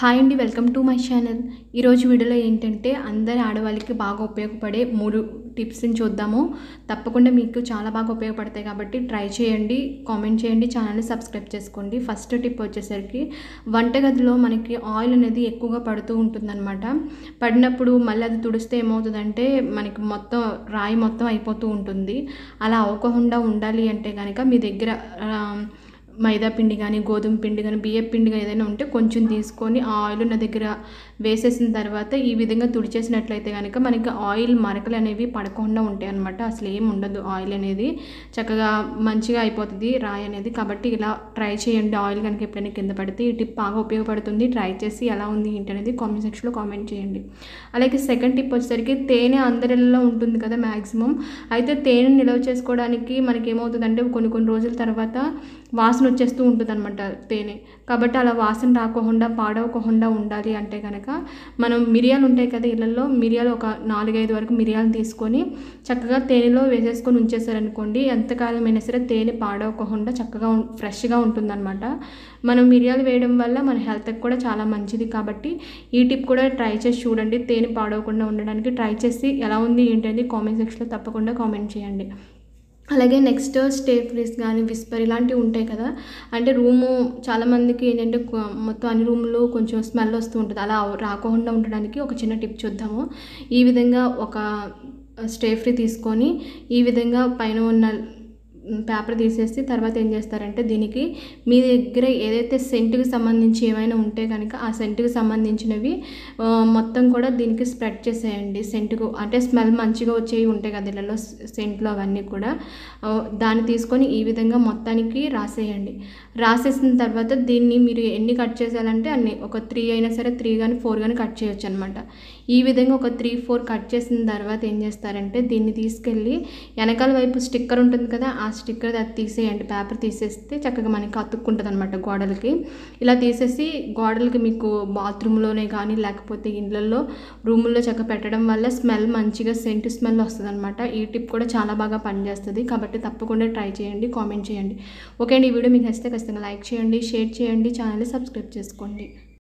Hi అండి welcome to my channel ఈరోజు వీడియోలో ఏంటంటే అందరి ఆడవాళ్ళకి బాగా ఉపయోగపడే మూడు టిప్స్ని చూద్దాము. తప్పకుండా మీకు చాలా బాగా ఉపయోగపడతాయి కాబట్టి ట్రై చేయండి కామెంట్ చేయండి ఛానల్ని సబ్స్క్రైబ్ చేసుకోండి. ఫస్ట్ టిప్ వచ్చేసరికి వంటగదిలో మనకి ఆయిల్ అనేది ఎక్కువగా పడుతూ ఉంటుందన్నమాట. పడినప్పుడు మళ్ళీ అది తుడిస్తే ఏమవుతుందంటే మనకి మొత్తం రాయి మొత్తం అయిపోతూ ఉంటుంది. అలా అవ్వకుండా ఉండాలి అంటే కనుక మీ దగ్గర మైదా పిండి కానీ గోధుమ పిండి కానీ బియ్యం పిండి కానీ ఏదైనా ఉంటే కొంచెం తీసుకొని ఆ ఆయిల్ నా దగ్గర వేసేసిన తర్వాత ఈ విధంగా తుడిచేసినట్లయితే కనుక మనకి ఆయిల్ మరకలు అనేవి పడకుండా ఉంటాయి అనమాట అసలు ఏం ఉండదు ఆయిల్ అనేది. చక్కగా మంచిగా అయిపోతుంది రాయి అనేది. కాబట్టి ఇలా ట్రై చేయండి. ఆయిల్ కనుక ఎప్పుడైనా కింద పడితే ఈ టిప్ బాగా ఉపయోగపడుతుంది. ట్రై చేసి ఎలా ఉంది ఏంటి అనేది కామెంట్ సెక్షన్లో కామెంట్ చేయండి. అలాగే సెకండ్ టిప్ వచ్చేసరికి తేనె అందరిలో ఉంటుంది కదా మ్యాక్సిమం అయితే తేనె నిల్వ చేసుకోవడానికి మనకి ఏమవుతుందంటే కొన్ని కొన్ని రోజుల తర్వాత వాసన వచ్చేస్తూ ఉంటుంది అనమాట తేనె. కాబట్టి అలా వాసన రాకోకుండా పాడవకోకుండా ఉండాలి అంటే కనుక మనం మిరియాలు ఉంటాయి కదా ఇళ్ళల్లో మిరియాలు ఒక నాలుగైదు వరకు మిరియాలు తీసుకొని చక్కగా తేనెలో వేసేసుకొని ఉంచేసారనుకోండి ఎంతకాలం అయినా సరే తేనె పాడవకోకుండా చక్కగా ఫ్రెష్గా ఉంటుందన్నమాట. మనం మిరియాలు వేయడం వల్ల మన హెల్త్కి కూడా చాలా మంచిది కాబట్టి ఈ టిప్ కూడా ట్రై చేసి చూడండి. తేనె పాడవకుండా ఉండడానికి ట్రై చేసి ఎలా ఉంది ఏంటనేది కామెంట్ సెక్షన్లో తప్పకుండా కామెంట్ చేయండి. అలాగే నెక్స్ట్ స్టే ఫ్రీస్ కానీ విస్పర్ ఇలాంటివి ఉంటాయి కదా. అంటే రూము చాలామందికి ఏంటంటే మొత్తం అన్ని రూములు కొంచెం స్మెల్ వస్తూ ఉంటుంది. అలా రాకుండా ఉండడానికి ఒక చిన్న టిప్ చూద్దాము. ఈ విధంగా ఒక స్టే ఫ్రీ తీసుకొని ఈ విధంగా పైన ఉన్న పేపర్ తీసేసి తర్వాత ఏం చేస్తారంటే దీనికి మీ దగ్గర ఏదైతే సెంటుకి సంబంధించి ఏమైనా ఉంటే కనుక ఆ సెంటుకి సంబంధించినవి మొత్తం కూడా దీనికి స్ప్రెడ్ చేసేయండి. సెంటుకు అంటే స్మెల్ మంచిగా వచ్చేవి ఉంటాయి కదా ఇళ్ళలో సెంట్లు అవన్నీ కూడా. దాన్ని తీసుకొని ఈ విధంగా మొత్తానికి రాసేయండి. రాసేసిన తర్వాత దీన్ని మీరు ఎన్ని కట్ చేసేయాలంటే అన్ని ఒక త్రీ అయినా సరే త్రీ కానీ ఫోర్ కానీ కట్ చేయొచ్చు అనమాట ఈ విధంగా ఒక త్రీ ఫోర్ కట్ చేసిన తర్వాత ఏం చేస్తారంటే దీన్ని తీసుకెళ్ళి వెనకాల వైపు స్టిక్కర్ ఉంటుంది కదా ఆ స్టిక్కర్ అది తీసేయండి పేపర్ తీసేస్తే చక్కగా మనకి అతుక్కుంటుంది అనమాట గోడలకి. ఇలా తీసేసి గోడలకి మీకు బాత్రూంలోనే కానీ లేకపోతే ఇళ్ళల్లో రూముల్లో చక్క పెట్టడం వల్ల స్మెల్ మంచిగా సెంట్ స్మెల్ వస్తుంది అనమాట ఈ టిప్ కూడా చాలా బాగా పనిచేస్తుంది. కాబట్టి తప్పకుండా ట్రై చేయండి కామెంట్ చేయండి. ఓకే అండి ఈ వీడియో మీకు నచ్చితే ఖచ్చితంగా లైక్ చేయండి షేర్ చేయండి ఛానల్ని సబ్స్క్రైబ్ చేసుకోండి.